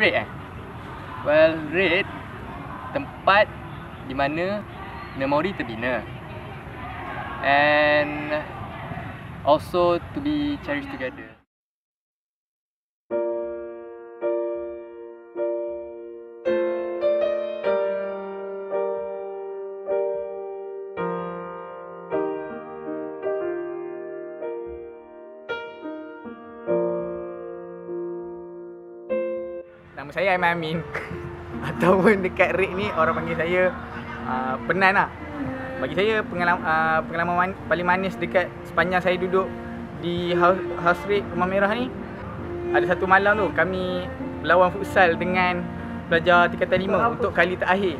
Red eh? Well, Red tempat di mana memori terbina. And also to be cherished together. Nama saya Aiman Amin. Ataupun dekat Red ni orang panggil saya uh, Penan lah. Bagi saya pengalaman, uh, pengalaman man, paling manis dekat sepanjang saya duduk Di House, house Red Rumah Merah ni Ada satu malam tu kami berlawan futsal dengan pelajar tingkatan 5 untuk kali terakhir.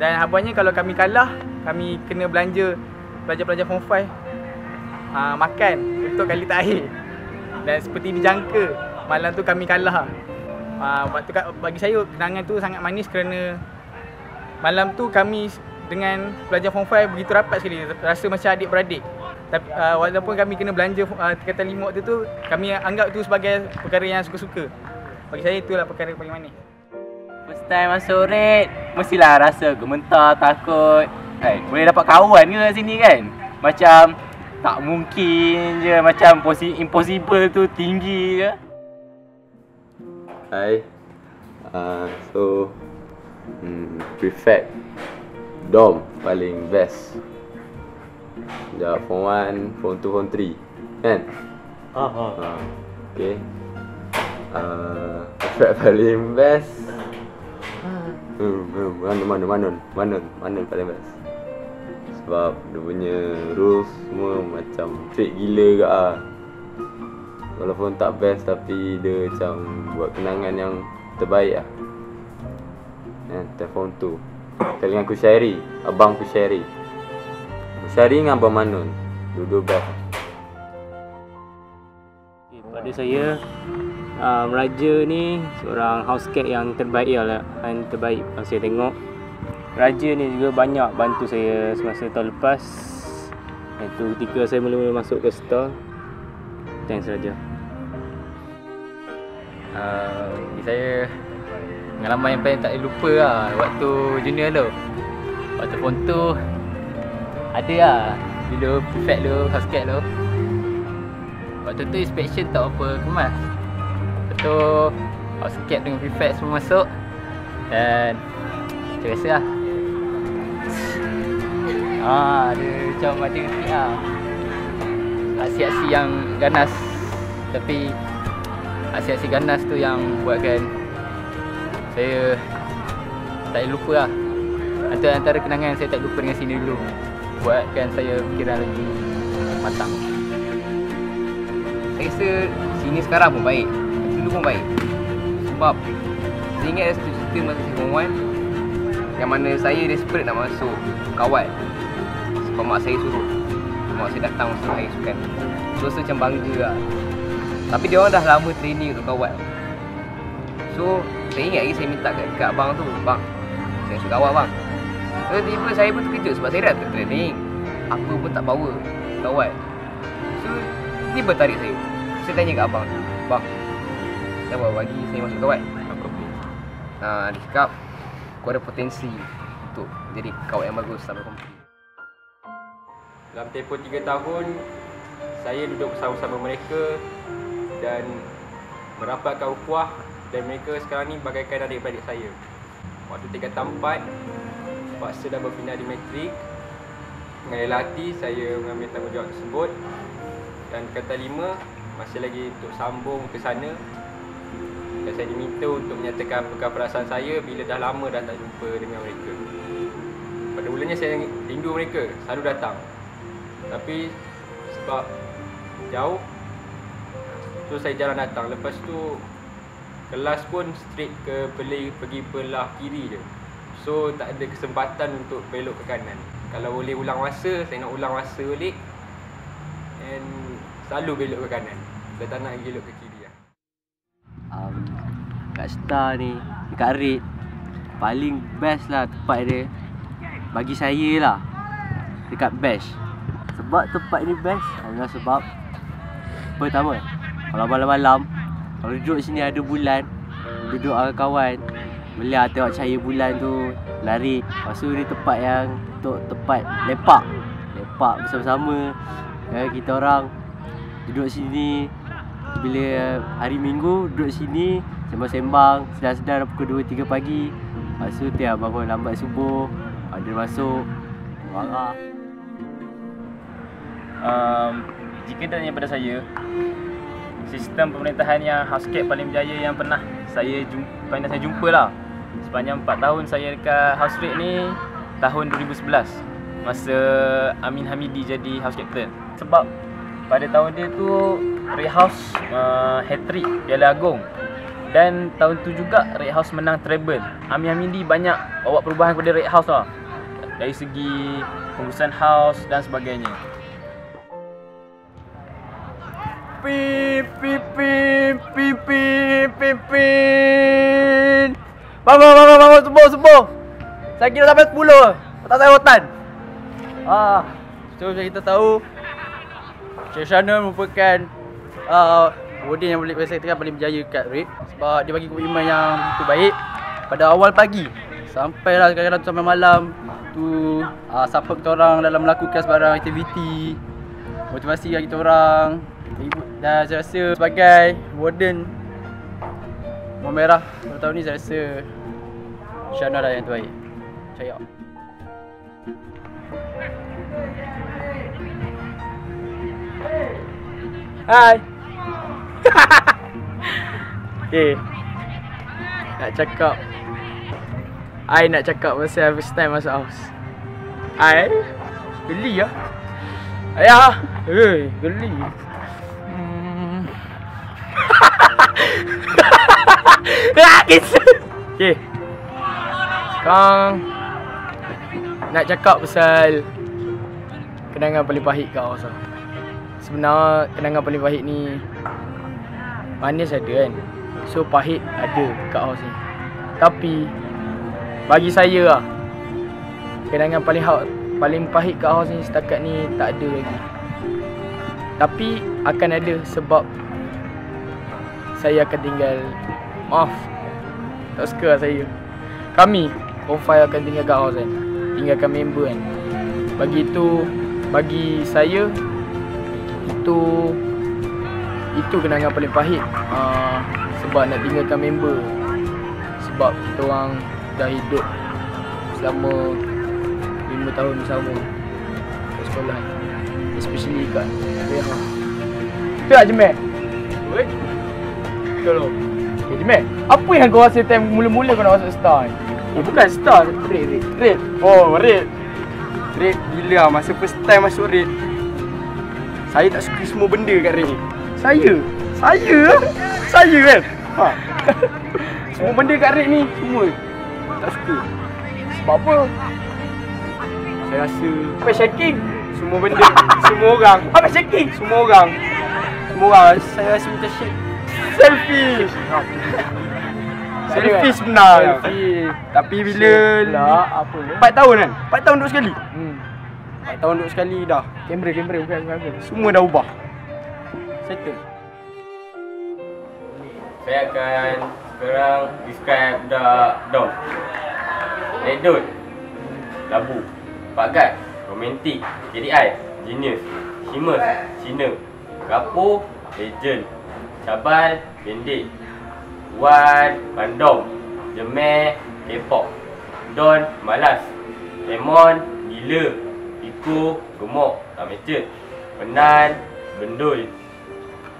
Dan habanya kalau kami kalah Kami kena belanja pelajar-pelajar form 5 uh, Makan untuk kali terakhir. Dan seperti dijangka malam tu kami kalah uh, waktu kat, bagi saya kenangan tu sangat manis kerana malam tu kami dengan pelajar form 5 begitu rapat sekali. Rasa macam adik-beradik. Tapi uh, walaupun kami kena belanja uh, tingkatan 5 waktu tu kami anggap tu sebagai perkara yang suka-suka. Bagi saya itulah perkara paling manis. First time masuk red. Mestilah rasa gementar, takut. Kan? Boleh dapat kawan ke sini kan? Macam tak mungkin je Macam impossible tu tinggi je Hai uh, So hmm, Prefect Dom paling best. Sekejap Form 1, Form 2, Form 3 Kan? Ah, ah. Uh, okay. Uh, Prefect paling best. Hmm, hmm, mana, mana, mana, mana, mana paling best. Sebab dia punya rules semua macam strict gila ke ah Walaupun tak best tapi dia macam buat kenangan yang terbaik lah. Eh, telefon tu. Kali dengan Kushairi, abang Kushairi Kushairi dengan abang Manun. Dua-dua best. Okay, pada saya um, Raja ni seorang house cat yang terbaik lah yang terbaik. Yang saya tengok Raja ni juga banyak bantu saya semasa tahun lepas. Itu ketika saya mula-mula masuk ke store Thanks Raja uh, Bagi saya Pengalaman yang paling tak boleh lupa lah Waktu junior tu. Waktu phone tu Ada lah. Bila prefect tu, house cat tu Waktu tu inspection tak apa kemas. Lepas tu House cat dengan prefect semua masuk. Dan biasa lah. Ah, ada macam ada lah Aksi-aksi yang ganas. Tapi Aksi-aksi ganas tu yang buatkan Saya Tak boleh lupa lah. Antara, antara kenangan saya tak lupa dengan sini dulu. Buatkan saya fikiran lagi matang. Saya rasa sini sekarang pun baik. Dulu pun baik. Sebab Saya ingat ada satu cerita masa saya 1 Yang mana saya desperate nak masuk kawat. Sebab mak saya suruh Mak saya datang masuk air sukan. So rasa macam bangga lah. Tapi dia orang dah lama training untuk kawat So saya ingat lagi saya minta kat, kat abang tu Bang Saya suka kawat bang. So tiba saya pun terkejut sebab saya dah training. Apa pun tak bawa kawat So tiba tarik saya. Saya tanya kat abang tu Bang Siapa bagi saya masuk kawat Ha, dia cakap Kau ada potensi Untuk jadi kawat yang bagus sampai kompetisi Dalam tempoh 3 tahun Saya duduk bersama-sama mereka Dan Merapatkan ukuah Dan mereka sekarang ni bagaikan adik-beradik saya. Waktu tingkatan 4 Paksa dah berpindah di matrik Dengan rela hati saya mengambil tanggungjawab tersebut. Dan tingkatan 5 Masih lagi untuk sambung ke sana. Dan saya diminta untuk menyatakan apakah perasaan saya Bila dah lama dah tak jumpa dengan mereka. Pada mulanya saya rindu mereka Selalu datang tapi sebab jauh So saya jalan datang. Lepas tu Kelas pun straight ke beli, pergi belah kiri je. So tak ada kesempatan untuk belok ke kanan. Kalau boleh ulang masa Saya nak ulang masa balik And selalu belok ke kanan. Saya tak nak belok ke kiri lah. Um, Kat Star ni Dekat Red Paling best lah tempat dia. Bagi saya lah Dekat Bash Sebab tempat ni best adalah sebab Pertama Kalau malam-malam Kalau duduk sini ada bulan duduk dengan kawan Belia tengok cahaya bulan tu Lari. Lepas tu ni tempat yang Untuk tempat lepak. Lepak bersama-sama eh, Kita orang. Duduk sini Bila hari minggu Duduk sini Sembang-sembang Sedar-sedar pukul 2-3 pagi. Lepas tu tiap bangun lambat subuh Ada masuk Marah um, jika ditanya pada saya sistem pemerintahan yang housecat paling berjaya yang pernah saya jumpa, pernah saya jumpa lah. Sepanjang 4 tahun saya dekat house rate ni tahun 2011 masa Amin Hamidi jadi house captain. Sebab pada tahun dia tu Red House uh, hat-trick Piala Agong. Dan tahun tu juga Red House menang treble. Amin Hamidi banyak bawa perubahan kepada Red House lah. Dari segi pengurusan house dan sebagainya Pip, pip, pip, pip, pip, pip, pip. Bangun, bangun, bangun, subuh, subuh. Saya kira sampai 10. Tak saya hutan. Ah, so kita tahu Cik merupakan uh, Warden yang boleh saya katakan paling berjaya kat RIP Sebab dia bagi komitmen yang begitu baik Pada awal pagi Sampailah kadang-kadang tu sampai malam Tu uh, support kita orang dalam melakukan sebarang aktiviti Motivasi kita orang Dan saya rasa sebagai warden Rumah Merah pada tahun ni saya rasa Syana lah yang terbaik. Percaya Hai. Okay. Nak cakap. I nak cakap pasal first time masuk house. I? Geli lah Ayah. Eh, geli Kisah. Okay. Sekarang nak cakap pasal kenangan paling pahit Haus lah. Sebenarnya kenangan paling pahit ni manis ada kan. So pahit ada kat Haus ni. Tapi bagi saya lah kenangan paling ha- paling pahit kat Haus ni setakat ni tak ada lagi. Tapi akan ada sebab saya akan tinggal Maaf Tak suka lah saya. Kami Profile akan tinggal kat house kan Tinggalkan member kan Bagi itu Bagi saya Itu Itu kenangan paling pahit. Uh, Sebab nak tinggalkan member. Sebab kita orang Dah hidup Selama 5 tahun bersama Kat sekolah Especially kat warehouse. Betul tak Jemek? Loh Okay Jemek Apa yang kau rasa time mula-mula kau nak masuk star ni? Eh bukan star Red Red Red Oh Red Red gila lah masa first time masuk Red Saya tak suka semua benda kat Red ni. Saya? Saya? Saya kan ha. Semua benda kat Red ni Semua. Tak suka. Sebab apa? Saya rasa Apa shaking? Semua benda. Semua orang. Apa shaking? Semua orang. Semua orang. Saya rasa macam shake Selfie. Selfie sebenar. Selfie Tapi bila Pula apa ni? 4 tahun kan? 4 tahun duduk sekali? Hmm. 4 tahun duduk sekali dah. Kamera, kamera bukan bukan. bukan. Semua dah ubah. Settle. Saya akan sekarang describe budak Dom. Redut Labu. Pagat. Romantik. KDI Genius. Shimmers Cina Rapo Legend Cabal Pendek Wan Bandung Jemer K-pop Don Malas Lemon Gila Iko Gemuk Tak macet Penan Bendul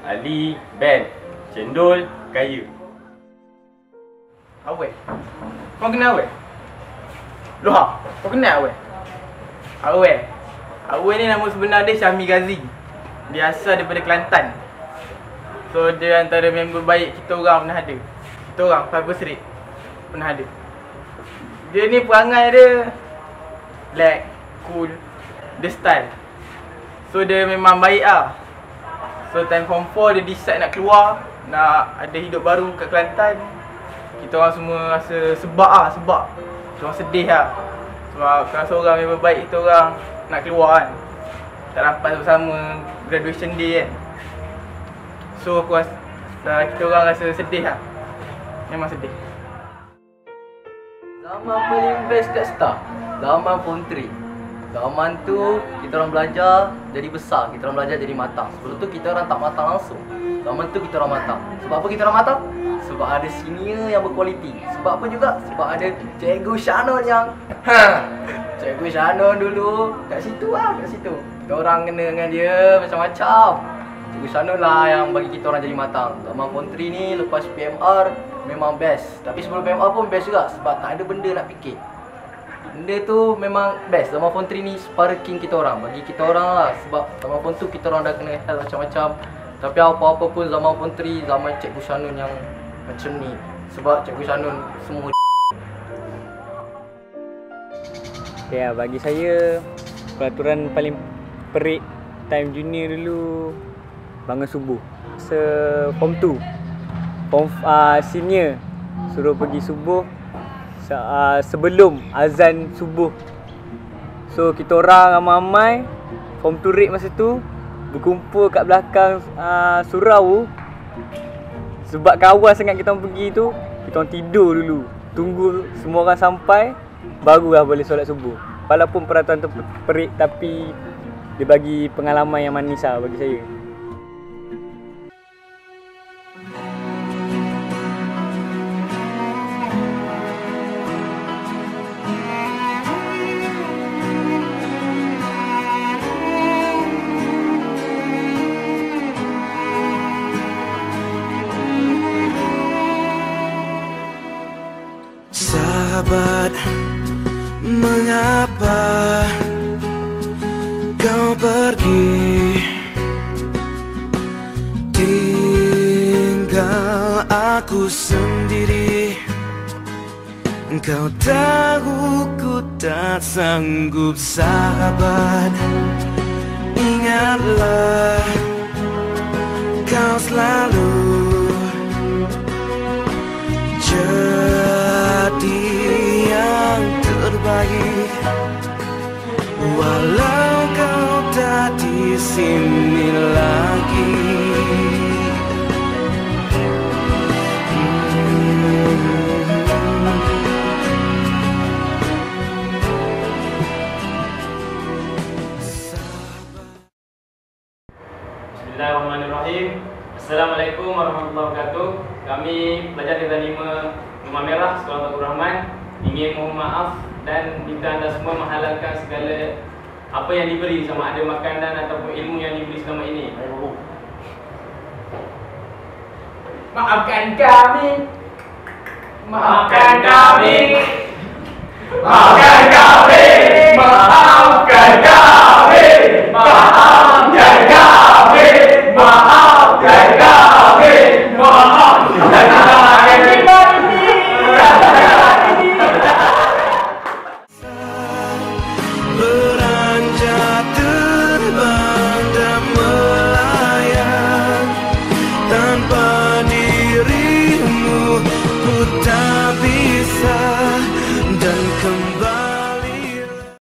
Ali Ben Cendol Kaya Awet Kau kenal Awet? Loha Kau kenal Awet? Awet Awet ni nama sebenar dia Syahmi Ghazi. Dia asal daripada Kelantan So dia antara member baik kita orang pernah ada. Kita orang Fiber Street Pernah ada. Dia ni perangai dia Black Cool Dia style. So dia memang baik lah So time form 4 dia decide nak keluar Nak ada hidup baru kat Kelantan. Kita orang semua rasa sebab lah sebab. Kita orang sedih lah Sebab kalau seorang member baik kita orang nak keluar kan Tak dapat bersama graduation day kan So aku rasa kita orang rasa sedih lah. Memang sedih. Zaman paling best kat Star Zaman 3 Zaman tu kita orang belajar jadi besar Kita orang belajar jadi matang. Sebelum tu kita orang tak matang langsung. Zaman tu kita orang matang. Sebab apa kita orang matang? Sebab ada senior yang berkualiti. Sebab apa juga? Sebab ada Cikgu Shannon yang ha, Cikgu Shannon dulu kat situ lah kat situ. Kita orang kena dengan dia macam-macam Cikgu Shannon lah yang bagi kita orang jadi matang. Zaman 3 ni lepas PMR memang best. Tapi sebelum PMR pun best juga sebab tak ada benda nak fikir. Benda tu memang best. Phone 3 ni sparking kita orang. Bagi kita orang lah Sebab zaman phone tu kita orang dah kena hell macam-macam. Tapi apa-apa pun zaman 3 Zaman Cikgu Shanun yang macam ni. Sebab Cikgu Shanun semua Okay, lah, bagi saya peraturan paling perik time junior dulu bangun subuh. Se form 2. Form uh, senior. Suruh pergi subuh. Se, uh, sebelum azan subuh. So kita orang ramai-ramai. Form 2 rate masa tu berkumpul kat belakang uh, surau. Sebab kawal sangat kita pergi tu kita orang tidur dulu. Tunggu semua orang sampai barulah boleh solat subuh. Walaupun peraturan tu perik tapi dia bagi pengalaman yang manis lah bagi saya Sahabat, mengapa kau pergi aku sendiri. Kau tahu ku tak sanggup sahabat. Ingatlah kau selalu jadi yang terbaik. Walau kau tak di sini lagi Assalamualaikum warahmatullahi wabarakatuh. Kami pelajar Tingkatan 5 Rumah Merah Sekolah Fatul Rahman ingin mohon maaf dan minta anda semua menghalalkan segala apa yang diberi sama ada makanan ataupun ilmu yang diberi selama ini. Maafkan kami. Maafkan kami. Maafkan kami. Maafkan kami. Maafkan kami. Maafkan